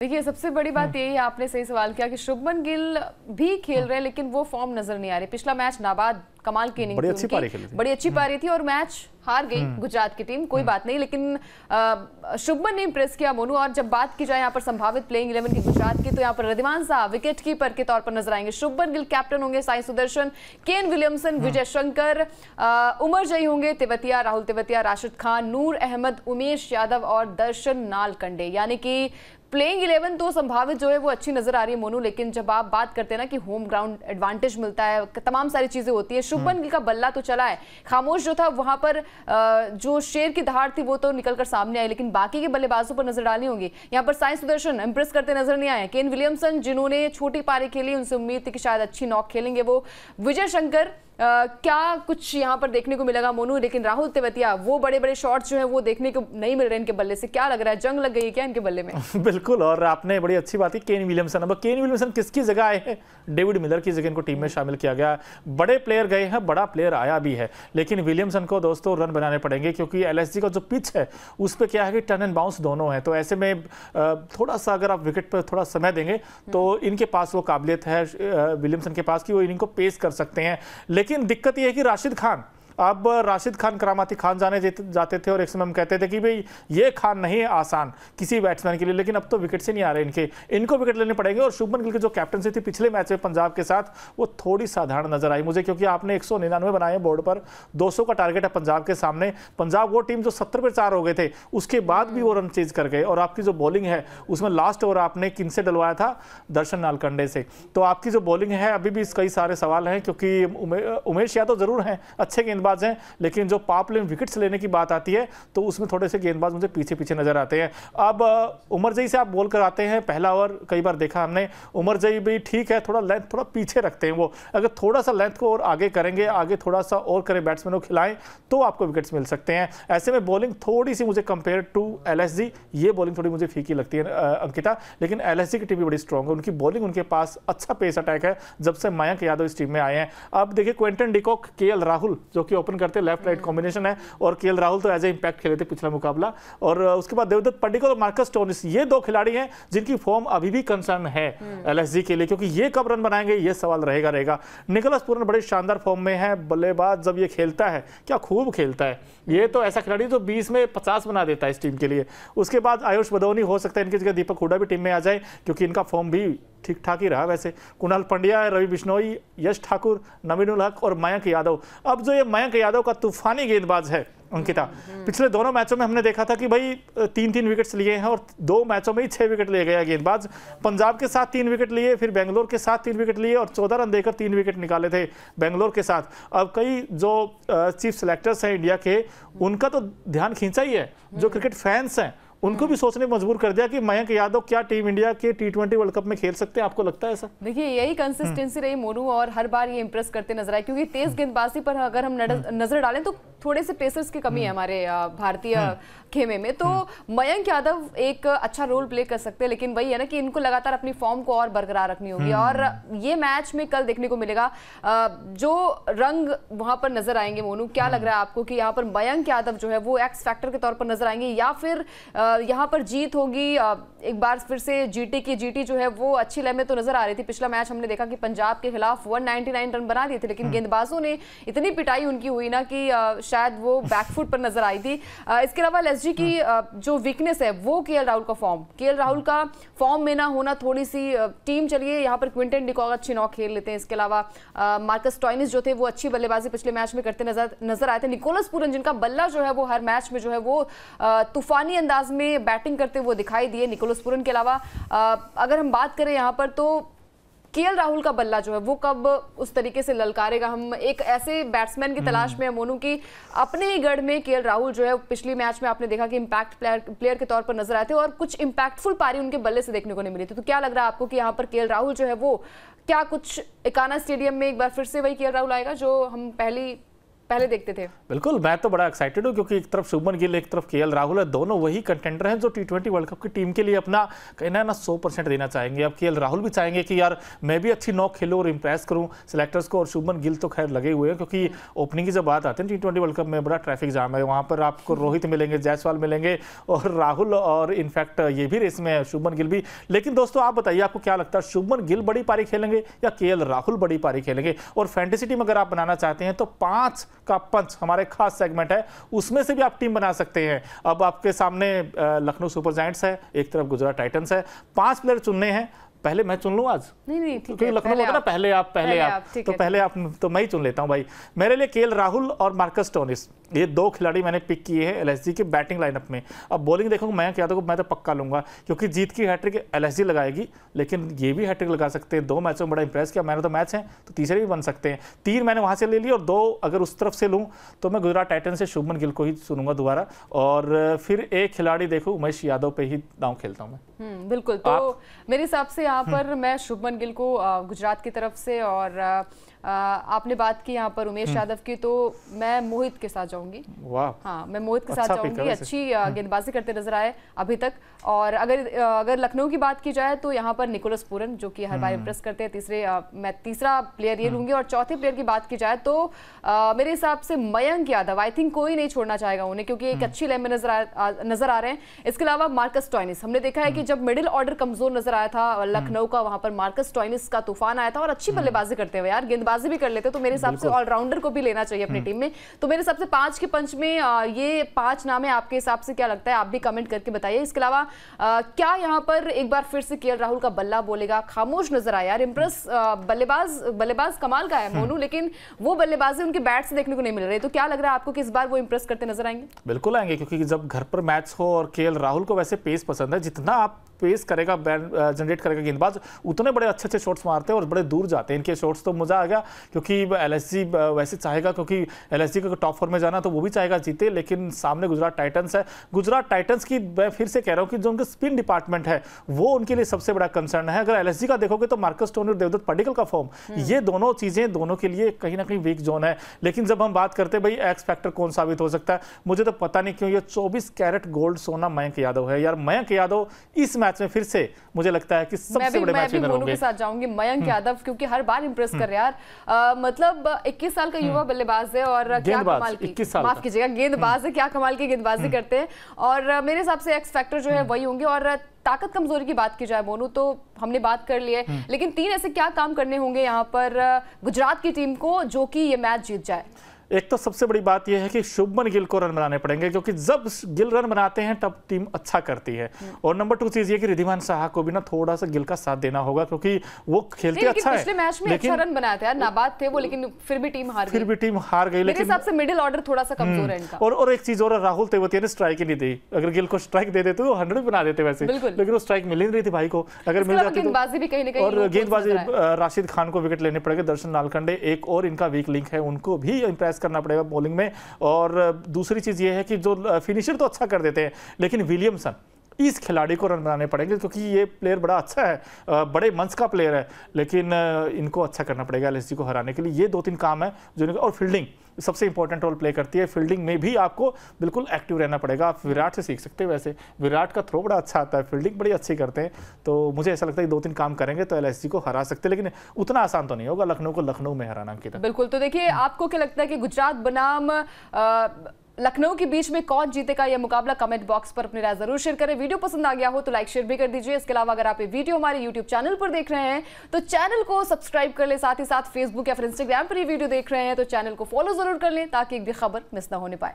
देखिए सबसे बड़ी बात हम्म। यही है आपने सही सवाल किया कि शुभमन गिल भी खेल रहे हैं लेकिन वो फॉर्म नज़र नहीं आ रही पिछला मैच नाबाद कमाल की इनिंग बड़ी अच्छी। पारी खेली। बड़ी अच्छी हम्म। पारी थी और मैच हार गई गुजरात की टीम कोई बात नहीं लेकिन शुभमन ने इंप्रेस किया मोनू और जब बात की जाए यहाँ पर संभावित प्लेइंग इलेवन की गुजरात की तो यहाँ पर रिद्धिमान साहब विकेट कीपर के तौर पर नज़र आएँगे शुभमन गिल कैप्टन होंगे Sai Sudharsan Kane Williamson Vijay Shankar Omarzai होंगे तिवतिया राहुल तिवतिया राशिद खान नूर अहमद उमेश यादव और दर्शन नालकंडे यानी कि प्लेइंग इलेवन तो संभावित जो है वो अच्छी नज़र आ रही है मोनू लेकिन जब आप बात करते हैं ना कि होम ग्राउंड एडवांटेज मिलता है तमाम सारी चीज़ें होती है। शुभमन गिल का बल्ला तो चला है। खामोश जो था वहाँ पर जो शेर की धार थी वो तो निकलकर सामने आई लेकिन बाकी के बल्लेबाजों पर नज़र डालनी होगी। यहाँ पर साई सुदर्शन इंप्रेस करते नज़र नहीं आए। केन विलियमसन जिन्होंने छोटी पारी खेली उनसे उम्मीद थी कि शायद अच्छी नॉक खेलेंगे वो। विजय शंकर अ, क्या कुछ यहाँ पर देखने को मिलेगा मोनू? लेकिन राहुल तेवतिया वो बड़े बड़े शॉट्स जो है वो देखने को नहीं मिल रहे इनके बल्ले से। क्या लग रहा है? जंग लग गई है क्या इनके बल्ले में? बिल्कुल और आपने बड़ी अच्छी बात की केन विलियमसन। अब केन विलियमसन किसकी जगह आए हैं? डेविड मिलर की जगह इनको टीम में शामिल किया गया। बड़े प्लेयर गए हैं बड़ा प्लेयर आया भी है लेकिन विलियमसन को दोस्तों रन बनाने पड़ेंगे क्योंकि एलएसजी का जो पिच है उस पर क्या है कि टर्न एंड बाउंस दोनों है। तो ऐसे में थोड़ा सा अगर आप विकेट पर थोड़ा समय देंगे तो इनके पास वो काबिलियत है विलियमसन के पास कि वो इनिंग को पेश कर सकते हैं। लेकिन दिक्कत यह है कि राशिद खान अब राशिद खान करामाती खान जाने जाते थे और एक समय हम कहते थे कि भाई ये खान नहीं है आसान किसी बैट्समैन के लिए लेकिन अब तो विकेट से नहीं आ रहे इनके। इनको विकेट लेने पड़ेंगे और शुभमन गिल की जो कैप्टनसी थी पिछले मैच में पंजाब के साथ वो थोड़ी साधारण नज़र आई मुझे क्योंकि आपने एक सौ निन्यानवे बनाए बोर्ड पर 200 का टारगेट है पंजाब के सामने। पंजाब वो टीम जो सत्तर पे चार हो गए थे उसके बाद भी वो रन चेज कर गए और आपकी जो बॉलिंग है उसमें लास्ट ओवर आपने किन से डलवाया था? दर्शन नालकंडे से। तो आपकी जो बॉलिंग है अभी भी कई सारे सवाल हैं क्योंकि उमे, उमेश यादव ज़रूर हैं अच्छे गेंदबाज हैं, लेकिन जो पावर प्ले में विकेट्स लेने की बात आती है तो उसमें थोड़े से गेंदबाज मुझे पीछे पीछे नज़र आते हैं। अब उमर जई से आप बोल कर आते हैं, पहला ओवर कई बार देखा हमने, उमर जई भी ठीक है, थोड़ा लेंथ थोड़ा पीछे रखते हैं वो। अगर थोड़ा सा लेंथ को और आगे करेंगे, आगे थोड़ा सा और करें बैट्समैन को खिलाएँ तो आपको विकेट्स मिल सकते हैं। ऐसे में बॉलिंग थोड़ी सी मुझे कंपेयर टू एल ये बॉलिंग थोड़ी मुझे फीकी लगती है अंकिता। लेकिन एल की टीम भी बड़ी स्ट्रॉन्ग है, उनकी बॉलिंग उनके पास अच्छा पेस अटैक है, जब से मयंक यादव इस टीम में आए हैं। अब देखिए क्वेंटन डिकॉक के राहुल जो कि ओपन करते लेफ़्ट राइट कॉम्बिनेशन है और के राहुल तो एज ए इंपैक्ट खेले थे पिछला मुकाबला। और उसके बाद देवदत्त पड्डिकल और मार्कस टोनिस ये दो खिलाड़ी हैं जिनकी फॉर्म अभी भी कंसर्न है एलएसजी के लिए क्योंकि ये कब रन बनाएँगे ये सवाल रहेगा रहेगा। निकोलस पूरन बड़े शानदार फॉर्म में है बल्लेबाज जब ये खेलता है क्या खूब खेलता है। ये तो ऐसा खिलाड़ी जो 20 में 50 बना देता है इस टीम के लिए। उसके बाद आयुष बदौनी हो सकता है इनकी जगह दीपक हुडा भी टीम में आ जाए क्योंकि इनका फॉर्म भी ठीक ठाक ही रहा। वैसे कुणाल पंड्या रवि बिश्नोई यश ठाकुर नवीनुल हक और मयंक यादव। अब जो ये मयंक यादव का तूफानी गेंदबाज है अंकिता पिछले दोनों मैचों में हमने देखा था कि भाई तीन तीन विकेट्स लिए हैं और दो मैचों में ही छह विकेट ले गया गेंदबाज। पंजाब के साथ तीन विकेट लिए फिर बेंगलोर के साथ तीन विकेट लिए और चौदह रन देकर तीन विकेट निकाले थे बेंगलोर के साथ। अब कई जो चीफ सेलेक्टर्स हैं इंडिया के उनका तो ध्यान खींचा ही है। जो क्रिकेट फैंस हैं उनको भी सोचने मजबूर कर दिया कि मयंक यादव क्या टीम इंडिया के टी ट्वेंटी वर्ल्ड कप में खेल सकते हैं आपको लगता है ऐसा? देखिए यही कंसिस्टेंसी रही मोनू और हर बार ये इंप्रेस करते नज़र आए क्योंकि तेज गेंदबाजी पर अगर हम नज़र डालें तो थोड़े से पेसर्स की कमी है हमारे भारतीय खेमे में। तो मयंक यादव एक अच्छा रोल प्ले कर सकते हैं लेकिन वही है ना कि इनको लगातार अपनी फॉर्म को और बरकरार रखनी होगी। और ये मैच में कल देखने को मिलेगा जो रंग वहाँ पर नज़र आएँगे मोनू क्या लग रहा है आपको कि यहाँ पर मयंक यादव जो है वो एक्स फैक्टर के तौर पर नज़र आएँगे या फिर यहाँ पर जीत होगी एक बार फिर से जीटी की जीटी जो है वो अच्छी लय में तो नज़र आ रही थी। पिछला मैच हमने देखा कि पंजाब के खिलाफ 199 रन बना दिए थे लेकिन गेंदबाजों ने इतनी पिटाई उनकी हुई ना कि शायद वो बैकफुट पर नज़र आई थी। इसके अलावा एलएसजी की जो वीकनेस है वो के राहुल का फॉर्म के राहुल का फॉर्म में ना होना थोड़ी सी टीम चलिए यहाँ पर क्विंटन डिकॉग अच्छी नौ खेल लेते हैं। इसके अलावा मार्कस टॉइनिस जो थे वो अच्छी बल्लेबाजी पिछले मैच में करते नज़र नज़र आए थे। निकोलस पूरन जिनका बल्ला जो है वो हर मैच में जो है वो तूफानी अंदाज में बैटिंग करते हुए दिखाई दिए निकोलस पूरन के अलावा अगर हम बात करें यहाँ पर तो केएल राहुल का बल्ला जो है वो कब उस तरीके से ललकारेगा? हम एक ऐसे बैट्समैन की तलाश में हैं मोनू की अपने ही गढ़ में केएल राहुल जो है पिछली मैच में आपने देखा कि इम्पैक्ट प्लेयर प्लेयर के तौर पर नज़र आए थे और कुछ इम्पैक्टफुल पारी उनके बल्ले से देखने को नहीं मिली थी। तो क्या लग रहा है आपको कि यहाँ पर केएल राहुल जो है वो क्या कुछ एकाना स्टेडियम में एक बार फिर से वही केएल राहुल आएगा जो हम पहली पहले देखते थे। बिल्कुल मैं तो बड़ा एक्साइटेड हूँ क्योंकि एक तरफ़ शुभमन गिल एक तरफ़ के राहुल है दोनों वही कंटेंडर हैं जो टी ट्वेंटी वर्ल्ड कप की टीम के लिए अपना कहना है ना सौ परसेंट देना चाहेंगे। अब केएल राहुल भी चाहेंगे कि यार मैं भी अच्छी नॉक खेलूँ और इंप्रेस करूँ सिलेक्टर्स को और शुभमन गिल तो खैर लगे हुए हैं क्योंकि ओपनिंग की जब बात आती है टी ट्वेंटी वर्ल्ड कप में बड़ा ट्रैफ़िक जाम है। वहाँ पर आपको रोहित मिलेंगे जायसवाल मिलेंगे और राहुल और इनफैक्ट ये भी रेस में है शुभमन गिल भी। लेकिन दोस्तों आप बताइए आपको क्या लगता है शुभमन गिल बड़ी पारी खेलेंगे या के राहुल बड़ी पारी खेलेंगे? और फैंटेसी टीम अगर आप बनाना चाहते हैं तो पाँच का पंच हमारे खास सेगमेंट है, उसमें से भी आप टीम बना सकते हैं। अब आपके सामने लखनऊ सुपर जाइंट्स है, एक तरफ़ गुजरात टाइटन्स है। पाँच प्लेयर चुनने हैं पहले मैं चुन लूँ आज? नहीं नहीं क्योंकि लखनऊ होता ना पहले आप पहले, आप, तो पहले आप तो मैं ही चुन लेता हूँ भाई। मेरे लिए केएल राहुल और मार्कस टोनिस ये दो खिलाड़ी मैंने पिक किए हैं एलएसजी के बैटिंग लाइनअप में। अब बॉलिंग देखो मैं क्या तो मैं तो पक्का लूँगा क्योंकि जीत की हैट्रिक एलएसजी लगाएगी लेकिन ये भी हैट्रिक लगा सकते हैं। दो मैचों में बड़ा इंप्रेस किया मैंने तो मैच है तो तीसरे भी बन सकते हैं। तीन मैंने वहाँ से ले ली और दो अगर उस तरफ़ से लूँ तो मैं गुजरात टाइटन से शुभमन गिल को ही सुनूँगा दोबारा। और फिर एक खिलाड़ी देखो उमेश यादव पे ही दाव खेलता हूँ मैं। बिल्कुल। तो मेरे हिसाब से यहाँ पर मैं शुभमन गिल को गुजरात की तरफ़ से और आपने बात की यहाँ पर उमेश हम्म। यादव की तो मैं मोहित के साथ जाऊँगी। हाँ मैं मोहित के साथ अच्छा जाऊँगी अच्छी हम्म। गेंदबाजी करते नज़र आए अभी तक। और अगर अगर लखनऊ की बात की जाए तो यहाँ पर निकोलस पूरन जो कि हर बार इम्प्रेस करते हैं तीसरे मैं तीसरा प्लेयर ये लूँगी। और चौथे प्लेयर की बात की जाए तो मेरे हिसाब से मयंक यादव आई थिंक कोई नहीं छोड़ना चाहेगा उन्हें क्योंकि एक अच्छी लाइन में नज़र नज़र आ रहे हैं। इसके अलावा मार्कस टॉइनिस हमने देखा है कि जब मिडिल ऑर्डर कमज़ोर नज़र आया था लखनऊ का वहाँ पर मार्कस टॉइनिस का तूफ़ान आया था और अच्छी बल्लेबाजी करते हुए यार गेंदबाजी भी कर लेते तो मेरे हिसाब से ऑलराउंडर को भी लेना चाहिए अपनी टीम में। तो मेरे हिसाब से पाँच के पंच में ये पाँच नाम है आपके हिसाब से क्या लगता है आप भी कमेंट करके बताइए। इसके अलावा क्या यहाँ पर एक बार फिर से केएल राहुल का बल्ला बोलेगा? खामोश नज़र आया। यार इंप्रेस बल्लेबाज बल्लेबाज कमाल का है मोनू हम्म। लेकिन वो बल्लेबाजी उनके बैट से देखने को नहीं मिल रही। तो क्या लग रहा है आपको कि इस बार वो इंप्रेस करते नज़र आएँगे? बिल्कुल आएँगे क्योंकि जब घर पर मैच हो और के राहुल को वैसे पेस पसंद है जितना आप पेस करेगा जनरेट करेगा गेंदबाज। उतने बड़े अच्छे अच्छे शॉट्स मारते हैं और बड़े दूर जाते हैं। इनके शॉट्स तो मज़ा आ गया क्योंकि एल वैसे चाहेगा क्योंकि एल एस का टॉप फोर में जाना तो वो भी चाहेगा जीते लेकिन सामने गुजरात टाइटन्स है। गुजरात टाइटन्स की मैं फिर से कह रहा हूँ कि जो उनके स्पिन डिपार्टमेंट है वो उनके लिए सबसे बड़ा कंसर्न है। अगर एल का देखोगे तो मार्कस टोनी और देवदत्त पडिकल का फॉर्म हम्म। ये दोनों चीज़ें दोनों के लिए कहीं ना कहीं वीक जोन है। लेकिन जब हम बात करते हैं भाई एक्स फैक्टर कौन साबित हो सकता है? मुझे तो पता नहीं क्यों ये चौबीस कैरेट गोल्ड सोना मयंक यादव है। यार मयंक यादव इस मैच में फिर से मुझे लगता है कि सबसे बड़े मैच विनर होंगे के साथ जाऊँगी मयंक हम्म। यादव क्योंकि हर बार इंप्रेस कर रहे यार। मतलब 21 साल का युवा हम्म। बल्लेबाज है और क्या कमाल की माफ़ कीजिएगा गेंदबाज है क्या कमाल की गेंदबाजी हम्म। करते हैं। और मेरे हिसाब से एक्स फैक्टर जो है वही होंगे। और ताकत कमज़ोरी की बात की जाए मोनू तो हमने बात कर ली है। लेकिन तीन ऐसे क्या काम करने होंगे यहाँ पर गुजरात की टीम को जो कि ये मैच जीत जाए? एक तो सबसे बड़ी बात यह है कि शुभमन गिल को रन बनाने पड़ेंगे क्योंकि जब गिल रन बनाते हैं तब टीम अच्छा करती है। और नंबर टू चीज़ ये कि रिधिमान शाह को भी ना थोड़ा सा गिल का साथ देना होगा क्योंकि वो खेलते अच्छा है। मैच में अच्छा रन बनाया था नाबाद थे वो लेकिन फिर भी टीम हार फिर भी टीम हार गई लेकिन हिसाब से मिडिल ऑर्डर थोड़ा सा कमज़ोर है इनका। और और एक चीज़ और राहुल तेवतिया ने स्ट्राइक ही नहीं दी। अगर गिल को स्ट्राइक दे देते तो हंड्रेड बना देते वैसे। लेकिन वो स्ट्राइक मिल ही रही थी भाई को। अगर मिल जाती गेंदबाजी भी कहीं ना कहीं और गेंदबाजी राशिद खान को विकेट लेने पड़ेगा दर्शन नालकंडे एक और इनका वीक लिंक है उनको भी इंप्रेस करना पड़ेगा बॉलिंग में। और दूसरी चीज़ ये है कि जो फिनिशर तो अच्छा कर देते हैं, लेकिन विलियमसन इस खिलाड़ी को रन बनाने पड़ेंगे क्योंकि ये प्लेयर बड़ा अच्छा है बड़े मंच का प्लेयर है। लेकिन इनको अच्छा करना पड़ेगा एल को हराने के लिए। ये दो तीन काम है जो और फील्डिंग सबसे इंपॉर्टेंट रोल प्ले करती है। फील्डिंग में भी आपको बिल्कुल एक्टिव रहना पड़ेगा। आप विराट से सीख सकते हैं वैसे। विराट का थ्रो बड़ा अच्छा आता है। फील्डिंग बड़ी अच्छी करते हैं। तो मुझे ऐसा लगता है कि दो तीन काम करेंगे तो एलएससी को हरा सकते हैं। लेकिन उतना आसान तो नहीं होगा। लखनऊ को लखनऊ में हराना की बिल्कुल। तो देखिए, आपको क्या लगता है कि गुजरात बनाम लखनऊ के बीच में कौन जीतेगा यह मुकाबला कमेंट बॉक्स पर अपनी राय ज़रूर शेयर करें। वीडियो पसंद आ गया हो तो लाइक शेयर भी कर दीजिए। इसके अलावा अगर आप ये वीडियो हमारे यूट्यूब चैनल पर देख रहे हैं तो चैनल को सब्सक्राइब कर ले। साथ ही साथ फेसबुक या फिर इंस्टाग्राम पर ये वीडियो देख रहे हैं तो चैनल को फॉलो ज़रूर कर लें ताकि एक भी खबर मिस ना होने पाए।